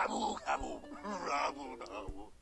Rabu, rabu, rabu, rabu.